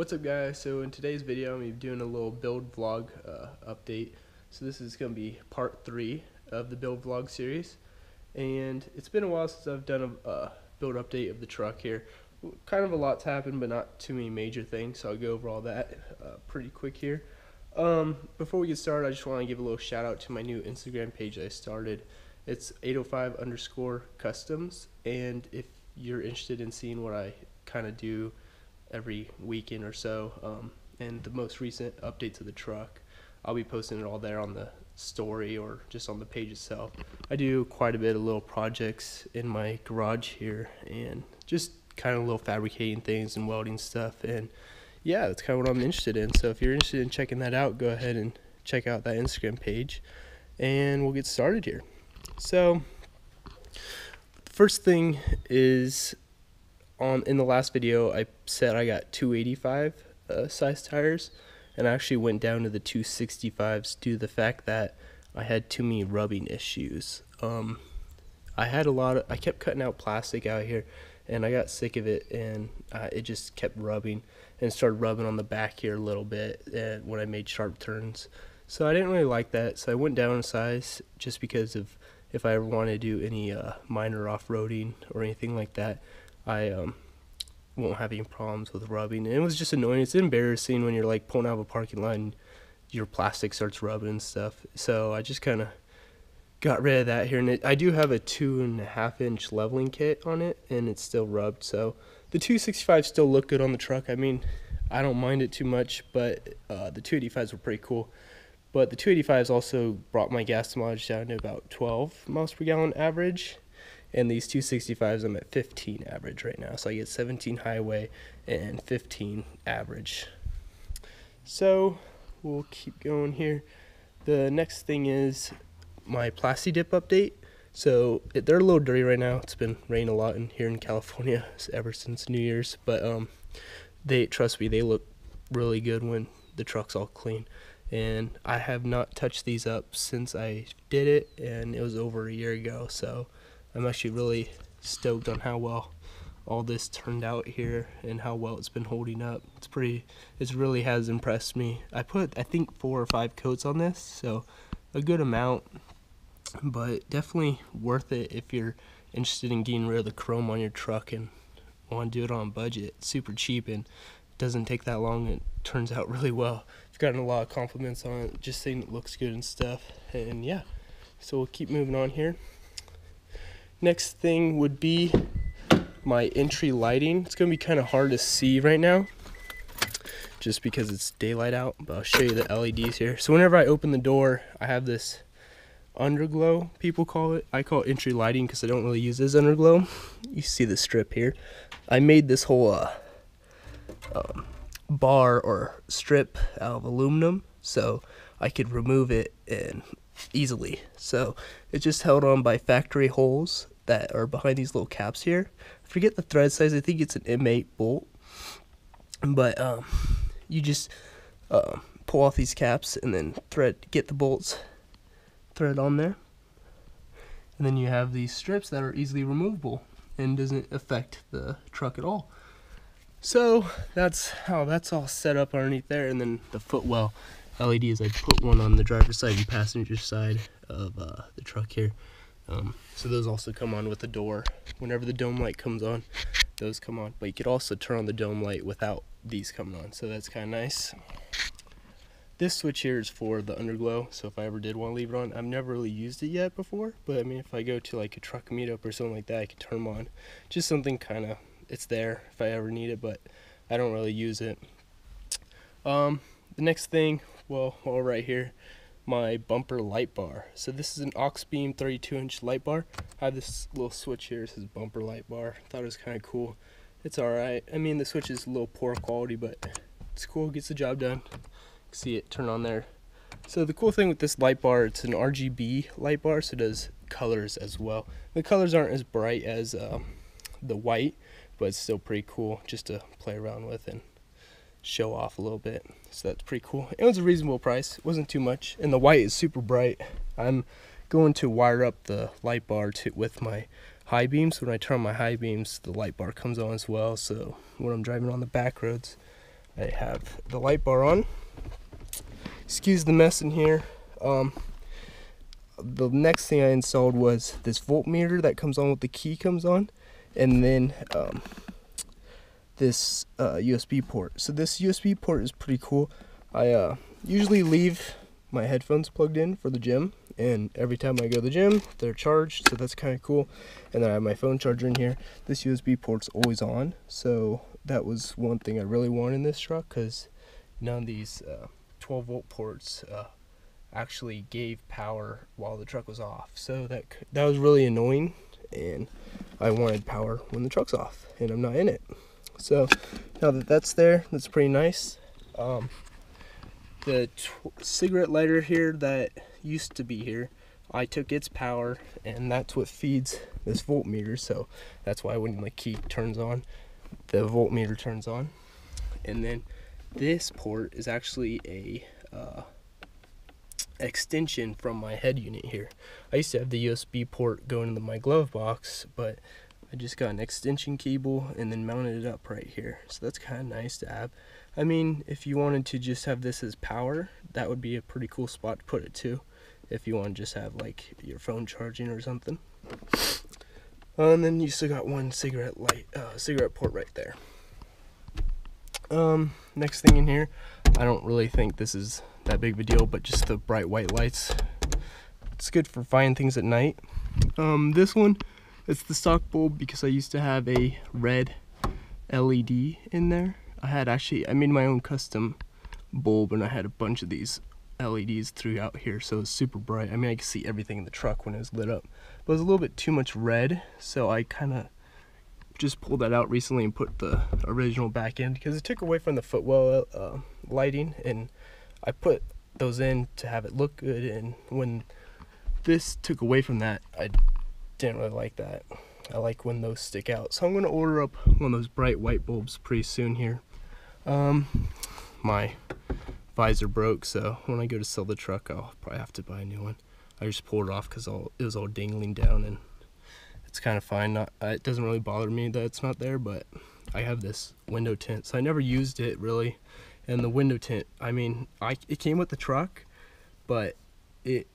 What's up guys? So in today's video I'm doing a little build vlog uh, update. So this is going to be part 3 of the build vlog series. And it's been a while since I've done a build update of the truck here. Kind of a lot's happened but not too many major things so I'll go over all that uh, pretty quick here. Um, before we get started I just want to give a little shout out to my new Instagram page I started. It's 805 underscore customs and if you're interested in seeing what I kind of do every weekend or so. Um, and the most recent updates of the truck, I'll be posting it all there on the story or just on the page itself. I do quite a bit of little projects in my garage here and just kind of little fabricating things and welding stuff. And yeah, that's kind of what I'm interested in. So if you're interested in checking that out, go ahead and check out that Instagram page and we'll get started here. So, first thing is on in the last video I said I got 285 uh, size tires and I actually went down to the 265s due to the fact that I had too many rubbing issues. Um, I had a lot of I kept cutting out plastic out here and I got sick of it and uh, it just kept rubbing and started rubbing on the back here a little bit when I made sharp turns. So I didn't really like that so I went down in size just because of if I ever want to do any uh, minor off-roading or anything like that I um, won't have any problems with rubbing. And it was just annoying. It's embarrassing when you're like pulling out of a parking lot and your plastic starts rubbing and stuff. So I just kind of got rid of that here. And it, I do have a two and a half inch leveling kit on it, and it's still rubbed. So the 265 still look good on the truck. I mean, I don't mind it too much, but uh, the 285s were pretty cool. But the 285s also brought my gas mileage down to about 12 miles per gallon average and these 265s I'm at 15 average right now. So I get 17 highway and 15 average. So we'll keep going here. The next thing is my Plasti Dip update. So they're a little dirty right now. It's been raining a lot in here in California ever since New Year's. But um they trust me they look really good when the truck's all clean. And I have not touched these up since I did it and it was over a year ago. So I'm actually really stoked on how well all this turned out here and how well it's been holding up. It's pretty, it really has impressed me. I put, I think, four or five coats on this, so a good amount, but definitely worth it if you're interested in getting rid of the chrome on your truck and want to do it on budget. It's super cheap and doesn't take that long. It turns out really well. I've gotten a lot of compliments on it, just saying it looks good and stuff. And yeah, so we'll keep moving on here. Next thing would be my entry lighting. It's gonna be kind of hard to see right now just because it's daylight out, but I'll show you the LEDs here. So whenever I open the door, I have this underglow, people call it. I call it entry lighting because I don't really use this underglow. You see the strip here. I made this whole uh, um, bar or strip out of aluminum so I could remove it and easily. So it's just held on by factory holes that are behind these little caps here. I forget the thread size. I think it's an M8 bolt. But um, you just uh, pull off these caps and then thread, get the bolts thread on there. And then you have these strips that are easily removable and doesn't affect the truck at all. So that's how that's all set up underneath there. And then the footwell LEDs, I put one on the driver's side and passenger side of uh, the truck here. Um, so those also come on with the door. Whenever the dome light comes on, those come on. But you could also turn on the dome light without these coming on. So that's kind of nice. This switch here is for the underglow. So if I ever did want to leave it on, I've never really used it yet before. But I mean, if I go to like a truck meetup or something like that, I can turn them on. Just something kind of, it's there if I ever need it, but I don't really use it. Um, the next thing, well, all right here, my bumper light bar. So this is an Auxbeam 32 inch light bar. I have this little switch here, it says bumper light bar. Thought it was kind of cool. It's alright. I mean the switch is a little poor quality but it's cool, gets the job done. See it turn on there. So the cool thing with this light bar, it's an RGB light bar so it does colors as well. The colors aren't as bright as um, the white but it's still pretty cool just to play around with and show off a little bit. So that's pretty cool. It was a reasonable price. It wasn't too much. And the white is super bright. I'm going to wire up the light bar to, with my high beams. When I turn on my high beams, the light bar comes on as well. So when I'm driving on the back roads, I have the light bar on. Excuse the mess in here. Um, the next thing I installed was this voltmeter that comes on with the key comes on, and then um, this uh, USB port. So this USB port is pretty cool. I uh, usually leave my headphones plugged in for the gym, and every time I go to the gym, they're charged, so that's kind of cool. And then I have my phone charger in here. This USB port's always on, so that was one thing I really wanted in this truck because none of these uh, 12 volt ports uh, actually gave power while the truck was off. So that that was really annoying, and I wanted power when the truck's off, and I'm not in it. So now that that's there, that's pretty nice. Um, the cigarette lighter here that used to be here, I took its power, and that's what feeds this voltmeter. So that's why when the key turns on, the voltmeter turns on, and then this port is actually a uh, extension from my head unit here. I used to have the USB port going into my glove box, but I just got an extension cable and then mounted it up right here. So that's kind of nice to have. I mean, if you wanted to just have this as power, that would be a pretty cool spot to put it too. If you want to just have like your phone charging or something. Uh, and then you still got one cigarette light, uh, cigarette port right there. Um, next thing in here, I don't really think this is that big of a deal, but just the bright white lights. It's good for finding things at night. Um, this one, it's the stock bulb because I used to have a red LED in there. I had actually, I made my own custom bulb and I had a bunch of these LEDs throughout here, so it's super bright. I mean, I could see everything in the truck when it was lit up. But it was a little bit too much red, so I kind of just pulled that out recently and put the original back in because it took away from the footwell uh, lighting and I put those in to have it look good and when this took away from that I didn't really like that I like when those stick out so I'm gonna order up one of those bright white bulbs pretty soon here um, my visor broke so when I go to sell the truck I'll probably have to buy a new one I just pulled it off because it was all dangling down and it's kind of fine. Not, uh, it doesn't really bother me that it's not there, but I have this window tint, so I never used it really. And the window tint, I mean, I it came with the truck, but it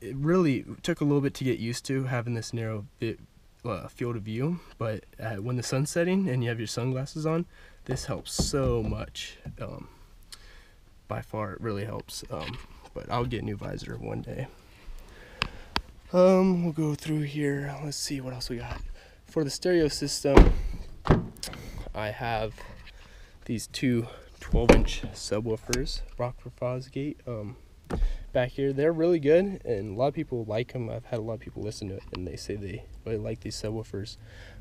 it really took a little bit to get used to having this narrow bit, uh, field of view. But uh, when the sun's setting and you have your sunglasses on, this helps so much. Um, by far, it really helps. Um, but I'll get a new visor one day. Um, we'll go through here. Let's see what else we got. For the stereo system, I have these two 12 inch subwoofers, Rockford Fosgate, um, back here. They're really good, and a lot of people like them. I've had a lot of people listen to it, and they say they really like these subwoofers.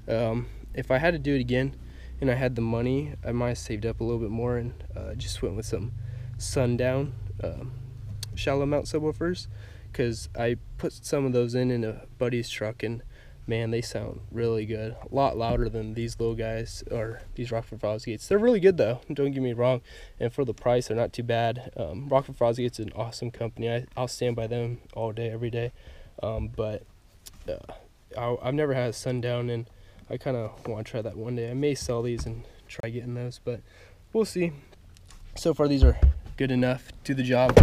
Um, if I had to do it again, and I had the money, I might have saved up a little bit more and uh, just went with some sundown um, shallow mount subwoofers because I put some of those in in a buddy's truck and man, they sound really good. A lot louder than these little guys or these Rockford Fosgates. They're really good though. Don't get me wrong. And for the price, they're not too bad. Um, Rockford Fosgate's an awesome company. I, I'll stand by them all day, every day. Um, but uh, I, have never had a sundown, and I kind of want to try that one day. I may sell these and try getting those, but we'll see. So far, these are good enough. Do the job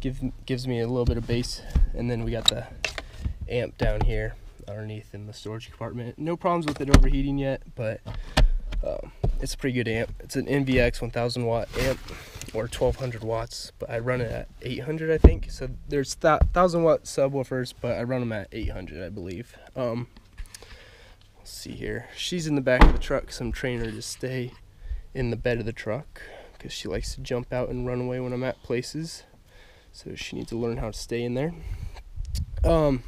give, gives me a little bit of bass. And then we got the amp down here underneath in the storage compartment. No problems with it overheating yet, but um, it's a pretty good amp. It's an NVX 1000 watt amp or 1200 watts, but I run it at 800, I think. So there's that 1000 watt subwoofers, but I run them at 800, I believe. Um, let's see here. She's in the back of the truck, so I'm training her to stay in the bed of the truck because she likes to jump out and run away when I'm at places. So she needs to learn how to stay in there. Um,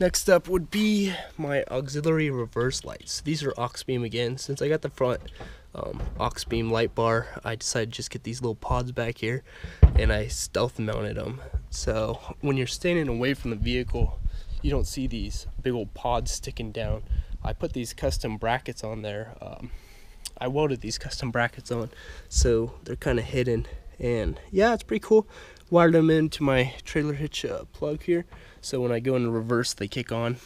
next up would be my auxiliary reverse lights. These are Auxbeam again. Since I got the front um, aux beam light bar, I decided to just get these little pods back here and I stealth mounted them. So when you're standing away from the vehicle, you don't see these big old pods sticking down. I put these custom brackets on there. Um, I welded these custom brackets on so they're kind of hidden and yeah it's pretty cool wired them into my trailer hitch uh, plug here so when I go in reverse they kick on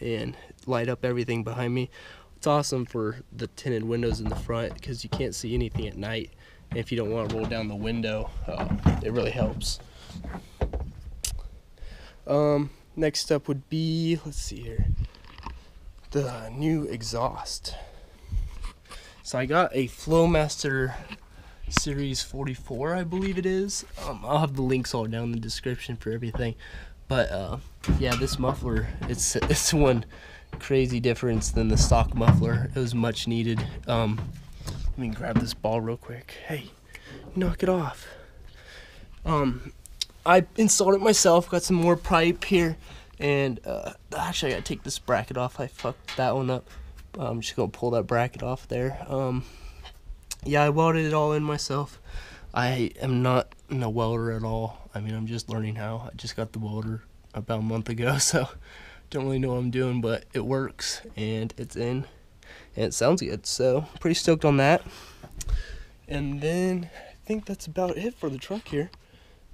and light up everything behind me it's awesome for the tinted windows in the front because you can't see anything at night And if you don't want to roll down the window, uh, it really helps. Um, next up would be, let's see here, the new exhaust. So I got a Flowmaster Series 44, I believe it is. Um, I'll have the links all down in the description for everything. But uh, yeah, this muffler, it's it's one crazy difference than the stock muffler. It was much needed. Um, let me grab this ball real quick. Hey, knock it off. Um, I installed it myself. Got some more pipe here, and uh, actually I gotta take this bracket off. I fucked that one up. I'm just gonna pull that bracket off there. Um, yeah, I welded it all in myself. I am not a welder at all. I mean, I'm just learning how. I just got the welder about a month ago, so don't really know what I'm doing, but it works and it's in and it sounds good. So pretty stoked on that. And then I think that's about it for the truck here.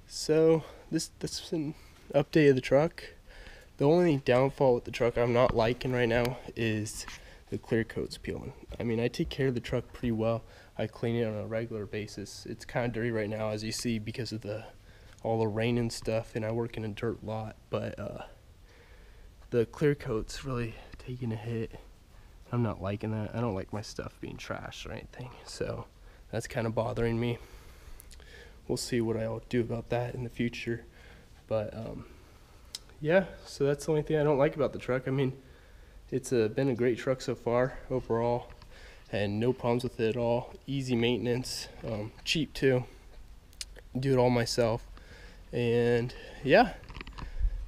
So this this is an update of the truck. The only downfall with the truck I'm not liking right now is the clear coat's peeling. I mean, I take care of the truck pretty well. I clean it on a regular basis. It's kind of dirty right now, as you see, because of the all the rain and stuff, and I work in a dirt lot. But uh, the clear coat's really taking a hit. I'm not liking that. I don't like my stuff being trashed or anything, so that's kind of bothering me. We'll see what I'll do about that in the future. But um, yeah, so that's the only thing I don't like about the truck. I mean, it's a, been a great truck so far overall, and no problems with it at all. Easy maintenance, um, cheap too. Do it all myself, and yeah,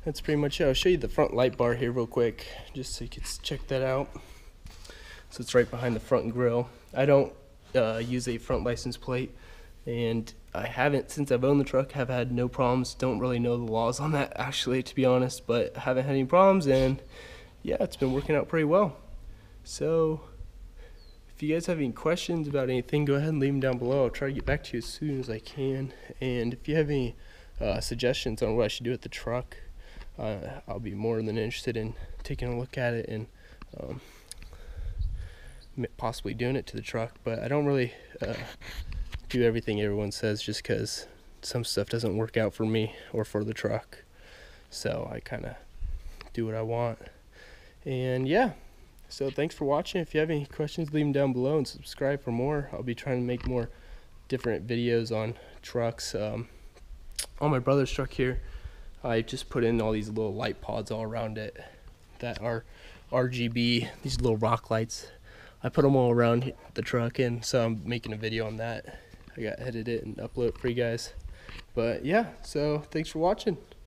that's pretty much it. I'll show you the front light bar here real quick, just so you can check that out. So it's right behind the front grill. I don't uh, use a front license plate, and I haven't since I've owned the truck. Have had no problems. Don't really know the laws on that actually, to be honest, but haven't had any problems, and yeah, it's been working out pretty well. So if you guys have any questions about anything, go ahead and leave them down below. I'll try to get back to you as soon as I can. And if you have any uh, suggestions on what I should do with the truck, uh, I'll be more than interested in taking a look at it and um, possibly doing it to the truck. But I don't really uh, do everything everyone says just because some stuff doesn't work out for me or for the truck. So I kind of do what I want. And yeah, so thanks for watching. If you have any questions, leave them down below and subscribe for more. I'll be trying to make more different videos on trucks. Um, on my brother's truck here, I just put in all these little light pods all around it that are RGB, these little rock lights. I put them all around the truck and so I'm making a video on that. I got to edit it and upload for you guys. But yeah, so thanks for watching.